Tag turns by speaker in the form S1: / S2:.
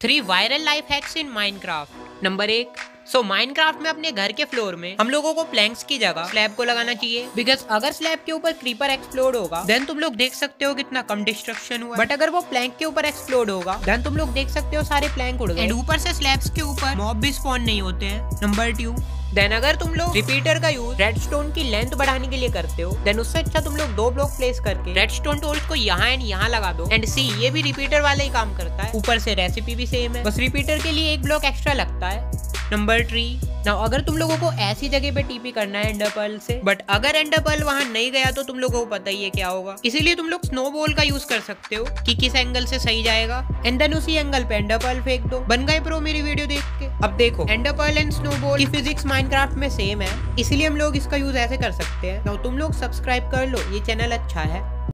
S1: Three viral life hacks in Minecraft number एक so so, Minecraft में अपने घर के फ्लोर में हम लोगों को प्लैंक्स की जगह स्लैब को लगाना चाहिए। बिकॉज़ अगर स्लैब के ऊपर क्रीपर एक्सप्लोड होगा देन तुम लोग देख सकते हो कितना कम डिस्ट्रक्शन हुआ बट अगर वो प्लैंक के ऊपर एक्सप्लोड होगा देन तुम लोग देख सकते हो सारे प्लैंक उड़ गए। एंड ऊपर से स्लैब्स के ऊपर मॉब भी स्पॉन नहीं होते हैं। नंबर टू देन अगर तुम लोग रिपीटर का यूज़ रेडस्टोन की लेंथ बढ़ाने के लिए करते हो देन उससे अच्छा तुम लोग दो ब्लॉक प्लेस करके रेडस्टोन टोल्स को यहाँ एंड यहाँ लगा दो। एंड सी ये भी रिपीटर वाला ही काम करता है। ऊपर से रेसिपी भी सेम है। बस रिपीटर के लिए एक ब्लॉक एक्स्ट्रा लगता है। नंबर थ्री ना अगर तुम लोगों को ऐसी जगह पे टीपी करना है एंडरपल से बट अगर एंडरपल वहाँ नहीं गया तो तुम लोगों को पता ही है क्या होगा। इसीलिए तुम लोग स्नो बॉल का यूज़ कर सकते हो कि किस एंगल से सही जाएगा। एंड देन उसी एंगल पे एंडरपल फेंक दो। बन गए प्रो मेरी वीडियो देख। अब देखो। एंडरपर्ल एंड स्नोबॉल की फिजिक्स माइनक्राफ्ट में सेम है इसलिए हम लोग इसका यूज़ ऐसे कर सकते हैं। तो तुम लोग सब्सक्राइब कर लो ये चैनल अच्छा है।